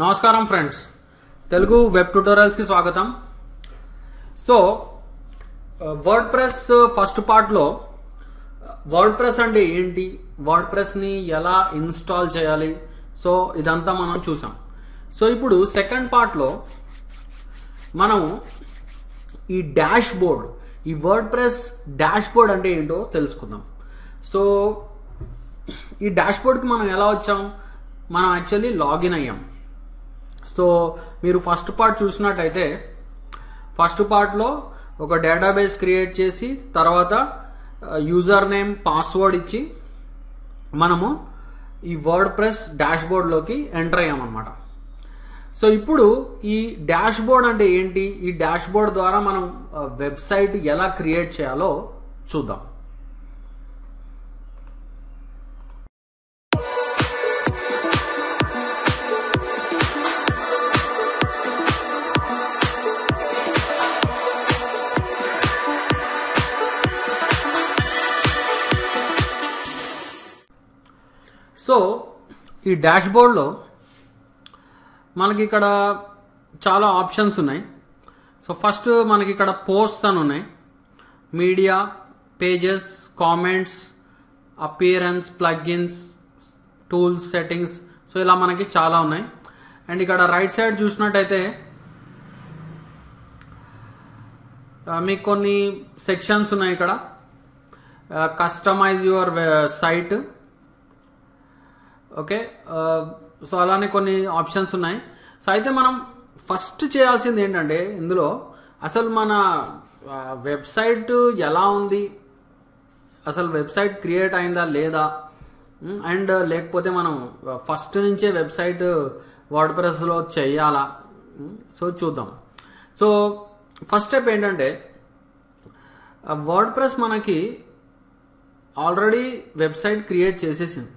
నమస్కారం friends Telugu web ట్యూటోరియల్స్కి స్వాగతం. సో వర్డ్ ప్రెస్ ఫస్ట్ పార్ట్లో వర్డ్ ప్రెస్ అంటే ఏంటి? వర్డ్ ప్రెస్ని ఎలా ఇన్స్టాల్ చేయాలి? సో ఇదంతా మనం చూసాం. సో ఇప్పుడు సెకండ్ పార్ట్లో మనము ఈ డాష్ బోర్డ్ ఈ వర్డ్ ప్రెస్ డాష్ బోర్డ్ అంటే ఏంటో తెలుసుకుందాం. సో ఈ డాష్ బోర్డ్కి మనం ఎలా వచ్చాం? మనం యాక్చువల్లీ లాగిన్ అయ్యాం. సో మీరు ఫస్ట్ పార్ట్ చూసినట్టయితే ఫస్ట్ పార్ట్లో ఒక డేటాబేస్ క్రియేట్ చేసి తర్వాత యూజర్ నేమ్ పాస్వర్డ్ ఇచ్చి మనము ఈ వర్డ్ ప్రెస్ డాష్బోర్డ్లోకి ఎంటర్ అయ్యామన్నమాట. సో ఇప్పుడు ఈ డాష్బోర్డ్ అంటే ఏంటి? ఈ డాష్ బోర్డ్ ద్వారా మనం uh, వెబ్సైట్ ఎలా క్రియేట్ చేయాలో చూద్దాం. ఈ డాష్ బోర్డ్లో మనకి ఇక్కడ చాలా ఆప్షన్స్ ఉన్నాయి. సో ఫస్ట్ మనకి ఇక్కడ పోస్ట్స్ అని ఉన్నాయి. Media pages comments appearance plugins tools settings. So ఇలా మనకి చాలా ఉన్నాయి. అండ్ ఇక్కడ రైట్ సైడ్ చూసినట్టయితే మీకు కొన్ని సెక్షన్స్ ఉన్నాయి ఇక్కడ. Customize your site. Okay? So అలానే కొన్ని ఆప్షన్స్ ఉన్నాయి. సో అయితే మనం ఫస్ట్ చేయాల్సింది ఏంటంటే ఇందులో అసలు మన వెబ్సైట్ ఎలా ఉంది? అసలు వెబ్సైట్ క్రియేట్ అయిందా లేదా? అండ్ లేకపోతే మనం ఫస్ట్ నుంచే వెబ్సైట్ వర్డ్ ప్రెస్లో చేయాలా సో చూద్దాం. సో ఫస్ట్ స్టెప్ ఏంటంటే వర్డ్ ప్రెస్ మనకి ఆల్రెడీ వెబ్సైట్ క్రియేట్ చేసేసింది.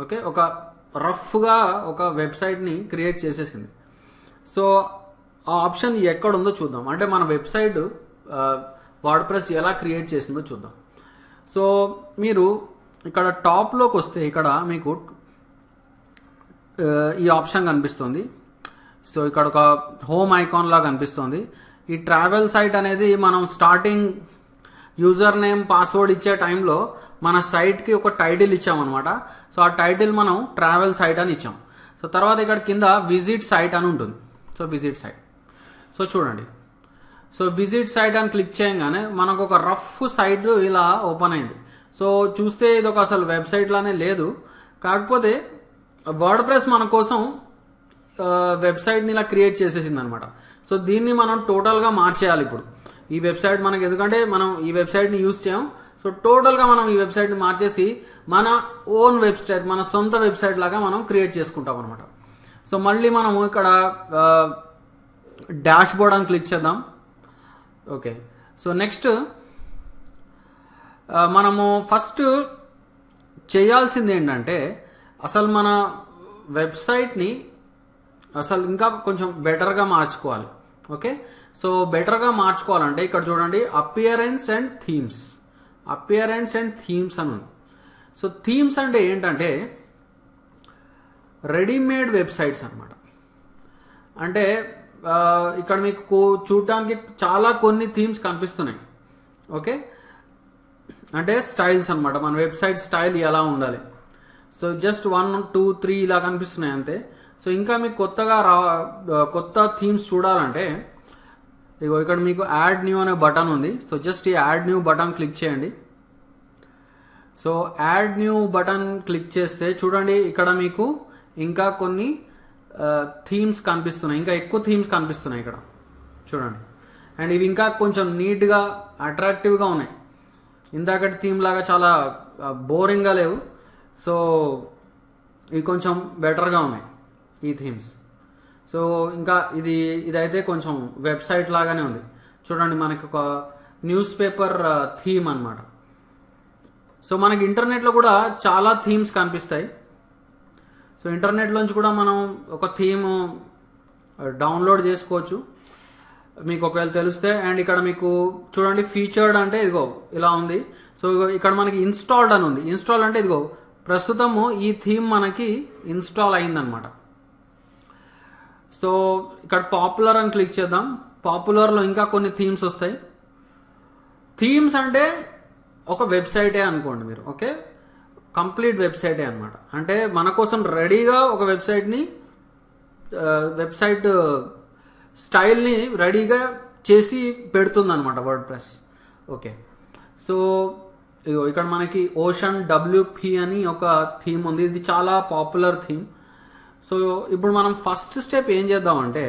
ఓకే? ఒక రఫ్గా ఒక వెబ్సైట్ని క్రియేట్ చేసేసింది. సో ఆ ఆప్షన్ ఎక్కడ ఉందో చూద్దాం. అంటే మన వెబ్సైట్ వర్డ్ ప్రెస్ ఎలా క్రియేట్ చేసిందో చూద్దాం. సో మీరు ఇక్కడ టాప్లోకి వస్తే ఇక్కడ మీకు ఈ ఆప్షన్ కనిపిస్తుంది. సో ఇక్కడ ఒక హోమ్ ఐకాన్ లాగా కనిపిస్తుంది. ఈ ట్రావెల్ సైట్ అనేది మనం స్టార్టింగ్ యూజర్ నేమ్ పాస్వర్డ్ ఇచ్చే టైంలో మన సైట్కి ఒక టైటిల్ ఇచ్చామన్నమాట. సో ఆ టైటిల్ మనం ట్రావెల్ సైట్ అని ఇచ్చాం. సో తర్వాత ఇక్కడ కింద విజిట్ సైట్ అని ఉంటుంది. సో విజిట్ సైట్ సో చూడండి. సో విజిట్ సైట్ అని క్లిక్ చేయగానే మనకు ఒక రఫ్ సైట్ ఇలా ఓపెన్ అయింది. సో చూస్తే ఇది ఒక అసలు వెబ్సైట్లోనే లేదు. కాకపోతే వర్డ్ ప్రెస్ మన కోసం వెబ్సైట్ని ఇలా క్రియేట్ చేసేసింది అనమాట సో దీన్ని మనం టోటల్గా మార్చేయాలి ఇప్పుడు. ఈ వెబ్సైట్ మనకి ఎందుకంటే మనం ఈ వెబ్సైట్ని యూజ్ చేయం. సో టోటల్గా మనం ఈ వెబ్సైట్ని మార్చేసి మన ఓన్ వెబ్సైట్ మన సొంత వెబ్సైట్ లాగా మనం క్రియేట్ చేసుకుంటాం అనమాట సో మళ్ళీ మనము ఇక్కడ డాష్ బోర్డ్ అని క్లిక్ చేద్దాం. ఓకే. సో నెక్స్ట్ మనము ఫస్ట్ చేయాల్సింది ఏంటంటే అసలు మన వెబ్సైట్ని అసలు ఇంకా కొంచెం బెటర్గా మార్చుకోవాలి. ఓకే? సో బెటర్గా మార్చుకోవాలంటే ఇక్కడ చూడండి appearance and themes appearance and themes అని ఉంది. సో థీమ్స్ అంటే ఏంటంటే రెడీమేడ్ వెబ్సైట్స్ అనమాట అంటే ఇక్కడ మీకు చూడటానికి చాలా కొన్ని థీమ్స్ కనిపిస్తున్నాయి. ఓకే? అంటే స్టైల్స్ అనమాట మన వెబ్సైట్ స్టైల్ ఎలా ఉండాలి. So just one two three ఇలా కనిపిస్తున్నాయి అంతే. సో ఇంకా మీకు కొత్తగా రా కొత్త థీమ్స్ చూడాలంటే ఇగో ఇక్కడ మీకు యాడ్ న్యూ అనే బటన్ ఉంది. సో జస్ట్ ఈ యాడ్ న్యూ బటన్ క్లిక్ చేయండి. So add new button click చేస్తే చూడండి ఇక్కడ మీకు ఇంకా కొన్ని థీమ్స్ కనిపిస్తున్నాయి. ఇంకా ఎక్కువ థీమ్స్ కనిపిస్తున్నాయి ఇక్కడ. చూడండి. అండ్ ఇవి ఇంకా కొంచెం నీట్గా అట్రాక్టివ్గా ఉన్నాయి. ఇందాకటి థీమ్ లాగా చాలా బోరింగ్గా లేవు. సో ఇవి కొంచెం బెటర్గా ఉన్నాయి ఈ థీమ్స్ సో ఇంకా ఇది ఇదైతే కొంచెం వెబ్సైట్ లాగానే ఉంది. చూడండి మనకి ఒక న్యూస్ పేపర్ థీమ్ అనమాట సో మనకి ఇంటర్నెట్లో కూడా చాలా థీమ్స్ కనిపిస్తాయి. సో ఇంటర్నెట్లోంచి కూడా మనం ఒక థీమ్ డౌన్లోడ్ చేసుకోవచ్చు. మీకు ఒకవేళ తెలిస్తే అండ్ ఇక్కడ మీకు చూడండి ఫీచర్డ్ అంటే ఇదిగో ఇలా ఉంది. సో ఇక్కడ మనకి ఇన్స్టాల్డ్ అని ఉంది. ఇన్స్టాల్ అంటే ఇదిగో ప్రస్తుతము ఈ థీమ్ మనకి ఇన్స్టాల్ అయిందనమాట సో ఇక్కడ పాపులర్ అని క్లిక్ చేద్దాం. పాపులర్లో ఇంకా కొన్ని థీమ్స్ వస్తాయి. థీమ్స్ అంటే ఒక వెబ్సైటే అనుకోండి మీరు ఓకే కంప్లీట్ వెబ్సైటే అనమాట అంటే మన కోసం రెడీగా ఒక వెబ్సైట్ని వెబ్సైట్ స్టైల్ని రెడీగా చేసి పెడుతుందనమాట వర్డ్ ప్రెస్ ఓకే సో ఇగో ఇక్కడ మనకి ఓషన్ డబ్ల్యూపి అని ఒక థీమ్ ఉంది. ఇది చాలా పాపులర్ థీమ్ సో ఇప్పుడు మనం ఫస్ట్ స్టెప్ ఏం చేద్దామంటే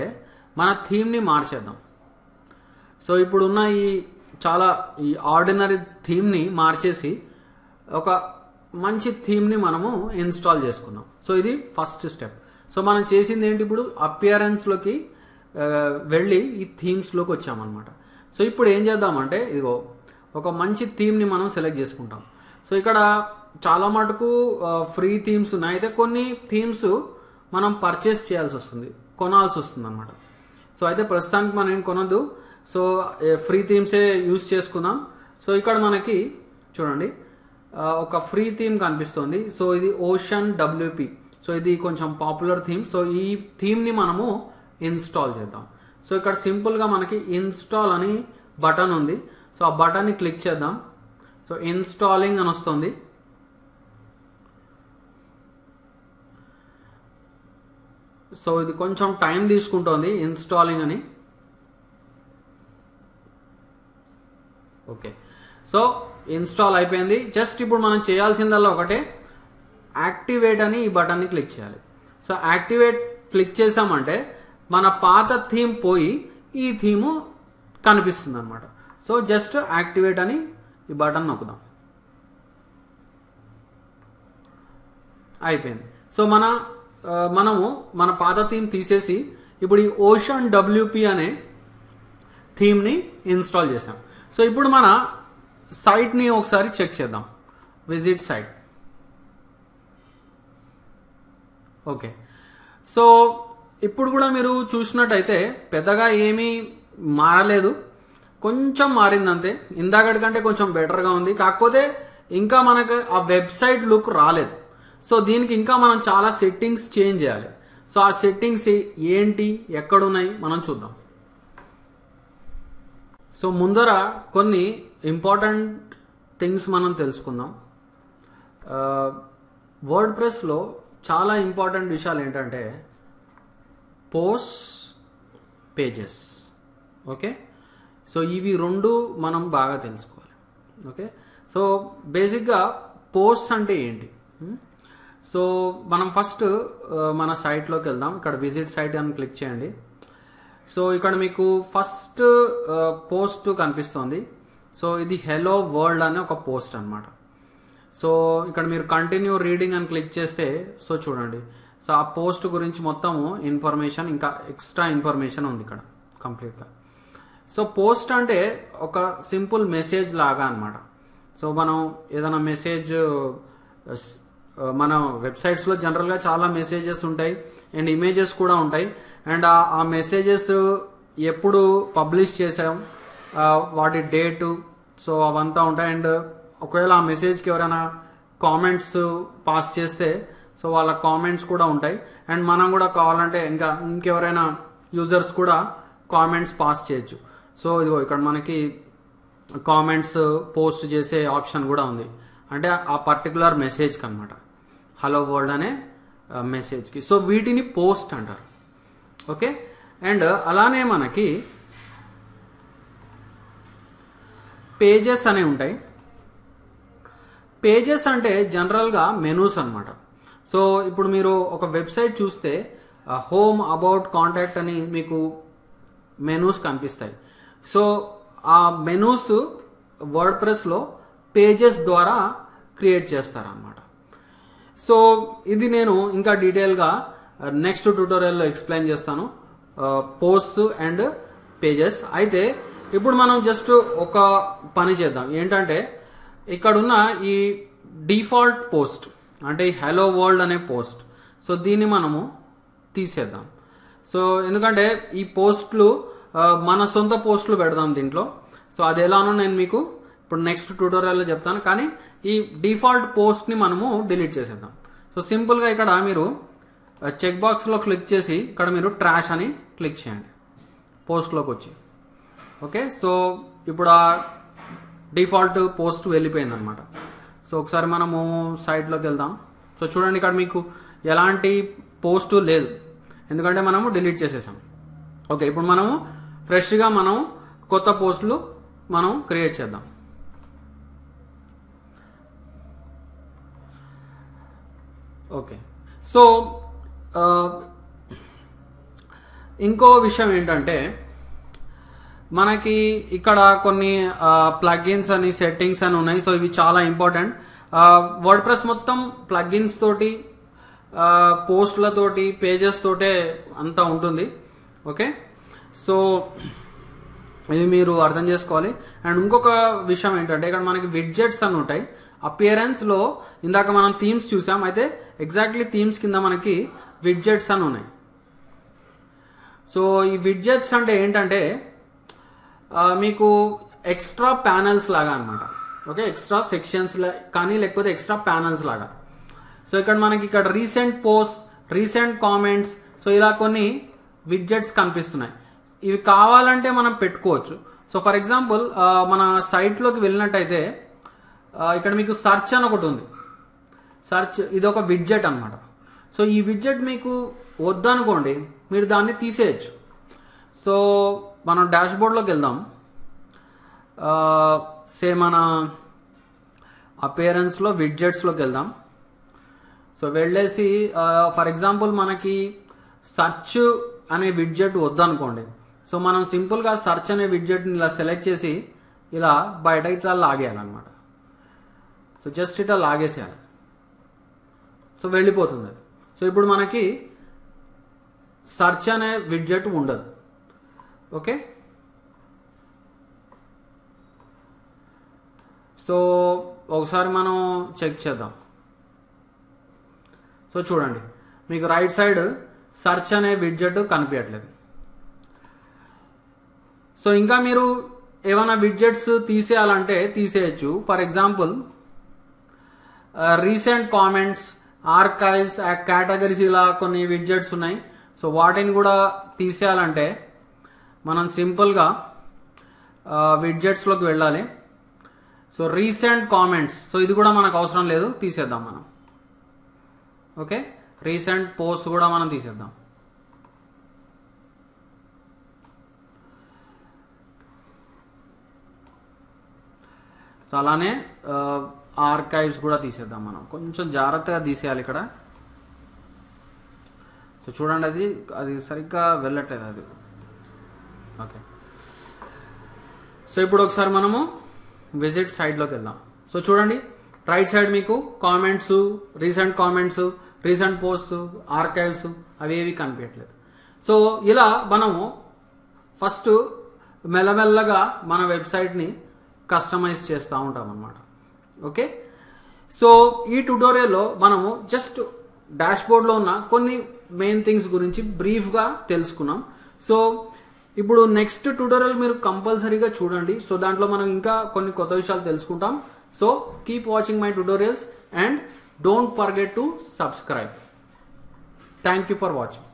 మన థీమ్ని మార్చేద్దాం. సో ఇప్పుడున్న ఈ చాలా ఈ ఆర్డినరీ థీమ్ని మార్చేసి ఒక మంచి థీమ్ని మనము ఇన్స్టాల్ చేసుకుందాం. సో ఇది ఫస్ట్ స్టెప్ సో మనం చేసింది ఏంటి ఇప్పుడు? అపియరెన్స్లోకి వెళ్ళి ఈ థీమ్స్లోకి వచ్చామన్నమాట. సో ఇప్పుడు ఏం చేద్దామంటే ఇదిగో ఒక మంచి థీమ్ని మనం సెలెక్ట్ చేసుకుంటాం. సో ఇక్కడ చాలా మటుకు ఫ్రీ థీమ్స్ ఉన్నాయి. అయితే కొన్ని థీమ్స్ మనం పర్చేస్ చేయాల్సి వస్తుంది కొనాల్సి వస్తుంది అనమాట సో అయితే ప్రస్తుతానికి మనం ఏం కొనొద్దు. సో ఫ్రీ థీమ్సే యూజ్ చేసుకుందాం. సో ఇక్కడ మనకి చూడండి ఒక ఫ్రీ థీమ్ కనిపిస్తుంది. సో ఇది ఓషన్ డబ్ల్యూపీ సో ఇది కొంచెం పాపులర్ థీమ్ సో ఈ థీమ్ని మనము ఇన్స్టాల్ చేద్దాం. సో ఇక్కడ సింపుల్గా మనకి ఇన్స్టాల్ అని బటన్ ఉంది. సో ఆ బటన్ని క్లిక్ చేద్దాం. సో ఇన్స్టాలింగ్ అని వస్తుంది. సో ఇది కొంచెం టైం తీసుకుంటుంది ఇన్స్టాలింగ్ అని. ఓకే. సో ఇన్స్టాల్ అయిపోయింది. జస్ట్ ఇప్పుడు మనం చేయాల్సిందల్లా ఒకటే. యాక్టివేట్ అని ఈ బటన్ని క్లిక్ చేయాలి. సో యాక్టివేట్ క్లిక్ చేసామంటే మన పాత థీమ్ పోయి ఈ థీము కనిపిస్తుంది అనమాట సో జస్ట్ యాక్టివేట్ అని ఈ బటన్ నొక్కుదాం. అయిపోయింది. సో మన మనము మన పాత థీమ్ తీసేసి ఇప్పుడు ఈ ఓషన్ డబ్ల్యూపి అనే థీమ్ని ఇన్స్టాల్ చేసాం సో ఇప్పుడు మన సైట్ని ఒకసారి చెక్ చేద్దాం. Visit site. ఓకే. సో ఇప్పుడు కూడా మీరు చూసినట్టయితే పెద్దగా ఏమీ మారలేదు. కొంచెం మారిందంతే. ఇందాకటి కంటే కొంచెం బెటర్గా ఉంది. కాకపోతే ఇంకా మనకు ఆ వెబ్సైట్ లుక్ రాలేదు. సో దీనికి ఇంకా మనం చాలా సెట్టింగ్స్ చేంజ్ చేయాలి. సో ఆ సెట్టింగ్స్ ఏంటి ఎక్కడున్నాయి మనం చూద్దాం. సో ముందర కొన్ని ఇంపార్టెంట్ థింగ్స్ మనం తెలుసుకుందాం. వర్డ్ ప్రెస్లో చాలా ఇంపార్టెంట్ విషయాలు ఏంటంటే పోస్ట్ పేజెస్ ఓకే సో ఇవి రెండు మనం బాగా తెలుసుకోవాలి. ఓకే సో బేసిక్గా పోస్ట్ అంటే ఏంటి? Hmm? సో మనం ఫస్ట్ uh, మన సైట్లోకి వెళ్దాం. ఇక్కడ విజిట్ సైట్ అని క్లిక్ చేయండి. సో ఇక్కడ మీకు ఫస్ట్ పోస్ట్ uh, కనిపిస్తుంది. సో ఇది హెలో వరల్డ్ అనే ఒక పోస్ట్ అన్నమాట. సో ఇక్కడ మీరు కంటిన్యూ రీడింగ్ అని క్లిక్ చేస్తే సో చూడండి. సో ఆ పోస్ట్ గురించి మొత్తము ఇన్ఫర్మేషన్ ఇంకా ఎక్స్ట్రా ఇన్ఫర్మేషన్ ఉంది ఇక్కడ కంప్లీట్గా సో పోస్ట్ అంటే ఒక సింపుల్ మెసేజ్ లాగా అన్నమాట. సో మనం ఏదైనా మెసేజ్ మన వెబ్సైట్స్లో జనరల్గా చాలా మెసేజెస్ ఉంటాయి. అండ్ ఇమేజెస్ కూడా ఉంటాయి. అండ్ ఆ- మెసేజెస్ ఎప్పుడు పబ్లిష్ చేసాం వాటి డేటు సో అవంతా ఉంటాయి. అండ్ ఒకవేళ ఆ మెసేజ్కి ఎవరైనా కామెంట్స్ పాస్ చేస్తే సో వాళ్ళ కామెంట్స్ కూడా ఉంటాయి. అండ్ మనం కూడా కావాలంటే ఇంకా ఇంకెవరైనా యూజర్స్ కూడా కామెంట్స్ పాస్ చేయొచ్చు. సో ఇదిగో ఇక్కడ మనకి కామెంట్స్ పోస్ట్ చేసే ఆప్షన్ కూడా ఉంది. అంటే ఆ పర్టికులర్ మెసేజ్కి అనమాట హలో వరల్డ్ అనే మెసేజ్కి సో వీటిని పోస్ట్ అంటారు. ఓకే? అండ్ అలానే మనకి పేజెస్ అనేవి ఉంటాయి. పేజెస్ అంటే జనరల్గా మెనూస్ అనమాట సో ఇప్పుడు మీరు ఒక వెబ్సైట్ చూస్తే హోమ్ అబౌట్ కాంటాక్ట్ అని మీకు మెనూస్ కనిపిస్తాయి. సో ఆ మెనూస్ వర్డ్ ప్రెస్లో పేజెస్ ద్వారా క్రియేట్ చేస్తారనమాట సో ఇది నేను ఇంకా డీటెయిల్గా నెక్స్ట్ ట్యూటోరియల్లో ఎక్స్ప్లెయిన్ చేస్తాను. పోస్ట్స్ అండ్ పేజెస్ అయితే ఇప్పుడు మనం జస్ట్ ఒక పని చేద్దాం. ఏంటంటే ఇక్కడున్న ఈ డిఫాల్ట్ పోస్ట్ అంటే ఈ హలో వరల్డ్ అనే పోస్ట్ సో దీన్ని మనము తీసేద్దాం. సో ఎందుకంటే ఈ పోస్ట్లు uh, మన సొంత పోస్టులు పెడదాం దీంట్లో. సో అది ఎలానో నేను మీకు ఇప్పుడు నెక్స్ట్ ట్యూటోరియల్లో చెప్తాను. కానీ ఈ డిఫాల్ట్ పోస్ట్ని మనము డిలీట్ చేసేద్దాం. సో సింపుల్గా ఇక్కడ మీరు చెక్ బాక్స్లో క్లిక్ చేసి ఇక్కడ మీరు ట్రాష్ అని క్లిక్ చేయండి. పోస్ట్లోకి వచ్చి. ఓకే సో ఇప్పుడు ఆ డిఫాల్ట్ పోస్ట్ వెళ్ళిపోయింది అనమాట సో ఒకసారి మనము సైట్లోకి వెళ్దాం. సో చూడండి ఇక్కడ మీకు ఎలాంటి పోస్టు లేదు. ఎందుకంటే మనము డిలీట్ చేసేసాం. ఓకే ఇప్పుడు మనము ఫ్రెష్గా మనం కొత్త పోస్టులు మనం క్రియేట్ చేద్దాం. ఓకే సో uh, ఇంకో విషయం ఏంటంటే మనకి ఇక్కడ కొన్ని uh, ప్లగ్ఇన్స్ అని సెట్టింగ్స్ అని ఉన్నాయి. సో ఇవి చాలా ఇంపార్టెంట్ వర్డ్ ప్రెస్ మొత్తం ప్లగ్ఇన్స్ తోటి uh, పోస్ట్లతోటి పేజెస్ తోటే అంతా ఉంటుంది. ఓకే సో ఇది మీరు అర్థం చేసుకోవాలి. అండ్ ఇంకొక విషయం ఏంటంటే ఇక్కడ మనకి విడ్జెట్స్ అని ఉంటాయి. అపియరెన్స్లో ఇందాక మనం థీమ్స్ చూసాం. అయితే ఎగ్జాక్ట్లీ థీమ్స్ కింద మనకి విడ్జెట్స్ అని ఉన్నాయి. సో ఈ విడ్జెట్స్ అంటే ఏంటంటే మీకు ఎక్స్ట్రా ప్యానల్స్ లాగా అనమాట ఓకే ఎక్స్ట్రా సెక్షన్స్ కానీ లేకపోతే ఎక్స్ట్రా ప్యానల్స్ లాగా. సో ఇక్కడ మనకి ఇక్కడ recent post recent comments so ఇలా కొన్ని విడ్జెట్స్ కనిపిస్తున్నాయి. ఇవి కావాలంటే మనం పెట్టుకోవచ్చు. సో ఫర్ ఎగ్జాంపుల్ మన సైట్లోకి వెళ్ళినట్టయితే ఇక్కడ మీకు సర్చ్ అని ఒకటి ఉంది. సర్చ్ ఇది ఒక విడ్జెట్ అనమాట సో ఈ విడ్జెట్ మీకు వద్దనుకోండి మీరు దాన్ని తీసేయచ్చు. సో మనం డాష్ బోర్డ్లోకి వెళ్దాం సే మన అపేరెన్స్లో విడ్జెట్స్లోకి వెళ్దాం. సో వెళ్ళేసి ఫర్ ఎగ్జాంపుల్ మనకి సర్చ్ అనే విడ్జెట్ వద్దనుకోండి. సో మనం సింపుల్గా సర్చ్ అనే విడ్జెట్ని ఇలా సెలెక్ట్ చేసి ఇలా బయట ఇట్లా లాగేయాలన్నమాట. సో జస్ట్ ఇట్లా లాగేసేయాలి. సో వెళ్ళిపోతుంది అది. సో ఇప్పుడు మనకి సర్చ్ అనే విడ్జెట్ ఉండదు. ఓకే? సో ఒకసారి మనం చెక్ చేద్దాం. సో చూడండి. మీకు రైట్ సైడ్ సర్చ్ అనే విడ్జెట్ కనిపించట్లేదు. సో ఇంకా మీరు ఏమైనా విడ్జెట్స్ తీసేయాలంటే తీసేయచ్చు. For example recent comments archives categories ఇలా కొన్ని విడ్జెట్స్ ఉన్నాయి. సో వాటిని కూడా తీసేయాలంటే మనం సింపుల్గా uh, విడ్జెట్స్లోకి వెళ్ళాలి. సో రీసెంట్ కామెంట్స్ సో ఇది కూడా మనకు అవసరం లేదు తీసేద్దాం మనం. ఓకే రీసెంట్ పోస్ట్ కూడా మనం తీసేద్దాం. సో అలానే uh, ఆర్కైవ్స్ కూడా తీసేద్దాం మనం. కొంచెం జాగ్రత్తగా తీసేయాలి ఇక్కడ. సో చూడండి అది అది సరిగ్గా వెళ్ళట్లేదు అది. ఓకే. సో ఇప్పుడు ఒకసారి మనము విజిట్ సైడ్లోకి వెళ్దాం. సో చూడండి రైట్ సైడ్ మీకు comments recent comments recent posts archives అవి ఏవి కనిపించట్లేదు. సో ఇలా మనము ఫస్ట్ మెల్లమెల్లగా మన వెబ్సైట్ని కస్టమైజ్ చేస్తూ ఉంటాం అన్నమాట ఓకే? సో ఈ ట్యుటోరియల్లో మనము జస్ట్ డాష్బోర్డ్లో ఉన్న కొన్ని మెయిన్ థింగ్స్ గురించి బ్రీఫ్గా తెలుసుకున్నాం. సో ఇప్పుడు నెక్స్ట్ ట్యూటోరియల్ మీరు కంపల్సరీగా చూడండి. సో దాంట్లో మనం ఇంకా కొన్ని కొత్త విషయాలు తెలుసుకుంటాం. So keep watching my tutorials and don't forget to subscribe thank you for watching